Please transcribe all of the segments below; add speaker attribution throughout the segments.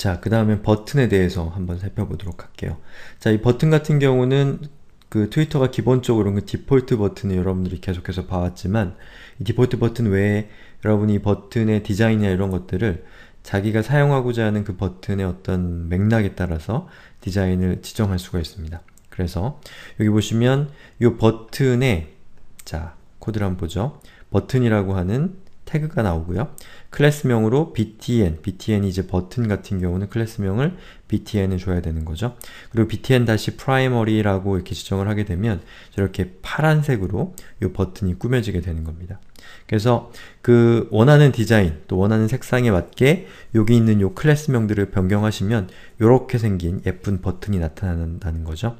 Speaker 1: 자, 그 다음에 버튼에 대해서 한번 살펴보도록 할게요. 자, 이 버튼 같은 경우는 그 트위터가 기본적으로 그 디폴트 버튼을 여러분들이 계속해서 봐왔지만 이 디폴트 버튼 외에 여러분이 버튼의 디자인이나 이런 것들을 자기가 사용하고자 하는 그 버튼의 어떤 맥락에 따라서 디자인을 지정할 수가 있습니다. 그래서 여기 보시면 이 버튼에 자 코드를 한번 보죠. 버튼이라고 하는 태그가 나오고요. 클래스명으로 btn, btn이 이제 버튼 같은 경우는 클래스명을 btn을 줘야 되는 거죠. 그리고 btn-primary라고 이렇게 지정을 하게 되면 저렇게 파란색으로 이 버튼이 꾸며지게 되는 겁니다. 그래서 그 원하는 디자인, 또 원하는 색상에 맞게 여기 있는 이 클래스명들을 변경하시면 이렇게 생긴 예쁜 버튼이 나타난다는 거죠.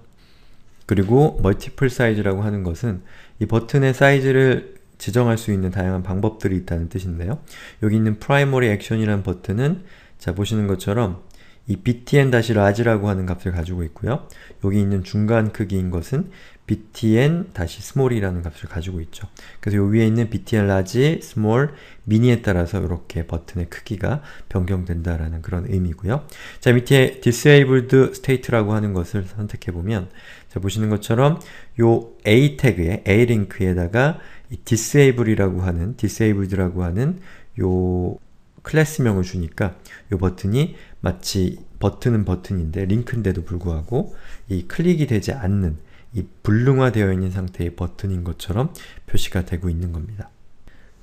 Speaker 1: 그리고 멀티플 사이즈라고 하는 것은 이 버튼의 사이즈를 지정할 수 있는 다양한 방법들이 있다는 뜻인데요. 여기 있는 primary action이라는 버튼은 자 보시는 것처럼 이 btn-large라고 하는 값을 가지고 있고요. 여기 있는 중간 크기인 것은 btn-small이라는 값을 가지고 있죠. 그래서 요 위에 있는 btn-large, small, mini에 따라서 이렇게 버튼의 크기가 변경된다라는 그런 의미고요. 자 밑에 disabled state라고 하는 것을 선택해보면 자 보시는 것처럼 요 a 태그에 a 링크에다가 이 disable이라고 하는 disabled라고 하는 요 클래스명을 주니까 이 버튼이 마치 버튼은 버튼인데 링크인데도 불구하고 이 클릭이 되지 않는 이 불능화되어 있는 상태의 버튼인 것처럼 표시가 되고 있는 겁니다.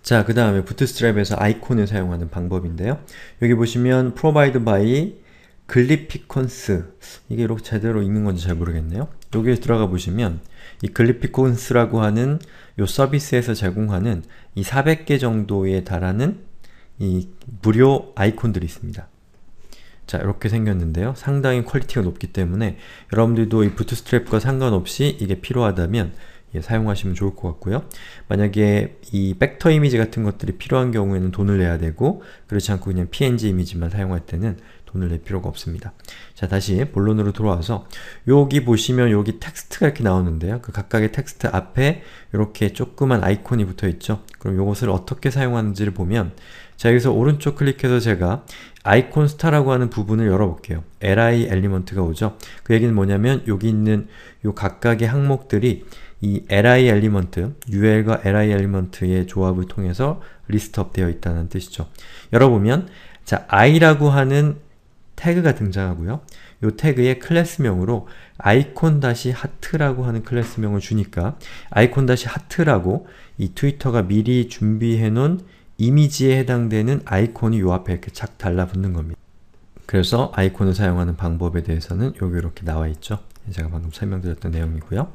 Speaker 1: 자, 그 다음에 부트스트랩에서 아이콘을 사용하는 방법인데요. 여기 보시면 provide by Glyphicons 이게 이렇게 제대로 읽는 건지 잘 모르겠네요. 여기에 들어가 보시면 이 Glyphicons라고 하는 이 서비스에서 제공하는 이 400개 정도에 달하는 이 무료 아이콘들이 있습니다. 자 이렇게 생겼는데요. 상당히 quality가 높기 때문에 여러분들도 이 Bootstrap과 상관없이 이게 필요하다면 예, 사용하시면 좋을 것 같고요. 만약에 이 벡터 이미지 같은 것들이 필요한 경우에는 돈을 내야 되고 그렇지 않고 그냥 png 이미지만 사용할 때는 돈을 낼 필요가 없습니다. 자 다시 본론으로 돌아와서 여기 보시면 여기 텍스트가 이렇게 나오는데요. 그 각각의 텍스트 앞에 이렇게 조그만 아이콘이 붙어 있죠. 그럼 이것을 어떻게 사용하는지를 보면 자 여기서 오른쪽 클릭해서 제가 icon star라고 하는 부분을 열어볼게요. li element가 오죠. 그 얘기는 뭐냐면 여기 있는 요 각각의 항목들이 이 li 엘리먼트, ul과 li 엘리먼트의 조합을 통해서 list up 되어 있다는 뜻이죠. 열어보면 자 i라고 하는 태그가 등장하고요. 이 태그의 class명으로 icon 다시 heart라고 하는 class명을 주니까 아이콘 다시 heart라고 이 트위터가 미리 준비해 놓은 이미지에 해당되는 아이콘이 요 앞에 이렇게 착 달라붙는 겁니다. 그래서 아이콘을 사용하는 방법에 대해서는 여기 이렇게 나와 있죠. 제가 방금 설명드렸던 내용이고요.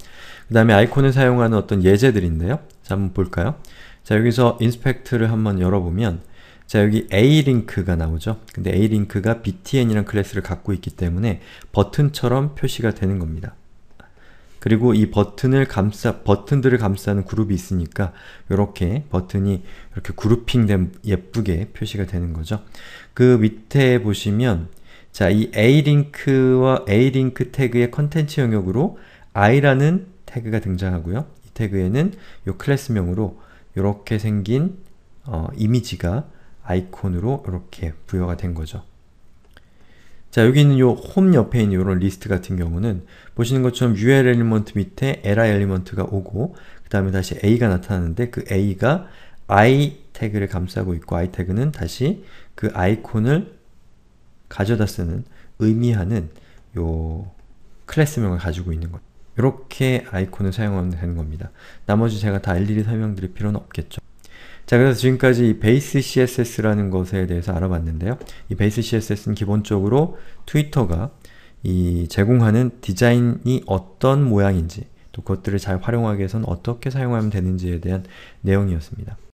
Speaker 1: 그 다음에 아이콘을 사용하는 어떤 예제들인데요. 자, 한번 볼까요? 자, 여기서 inspect를 한번 열어보면 자, 여기 A-링크가 나오죠. 근데 A-링크가 btn이라는 class를 갖고 있기 때문에 버튼처럼 표시가 되는 겁니다. 그리고 이 버튼을 감싸, 버튼들을 감싸는 그룹이 있으니까 이렇게 버튼이 이렇게 grouping된 예쁘게 표시가 되는 거죠. 그 밑에 보시면 자, 이 A-링크와 A-링크 태그의 컨텐츠 영역으로 i라는 태그가 등장하고요. 이 태그에는 이 class명으로 이렇게 생긴 어, 이미지가 아이콘으로 이렇게 부여가 된 거죠. 자 여기 있는 요 홈 옆에 있는 이런 리스트 같은 경우는 보시는 것처럼 UL element 밑에 li element가 오고 그 다음에 다시 a가 나타나는데 그 a가 i 태그를 감싸고 있고 i 태그는 다시 그 아이콘을 가져다 쓰는 의미하는 요 클래스명을 가지고 있는 것 이렇게 아이콘을 사용하면 되는 겁니다. 나머지 제가 다 일일이 설명드릴 필요는 없겠죠. 자 그래서 지금까지 베이스 CSS라는 것에 대해서 알아봤는데요. 이 베이스 CSS는 기본적으로 트위터가 이 제공하는 디자인이 어떤 모양인지 또 그것들을 잘 활용하기 위해서는 어떻게 사용하면 되는지에 대한 내용이었습니다.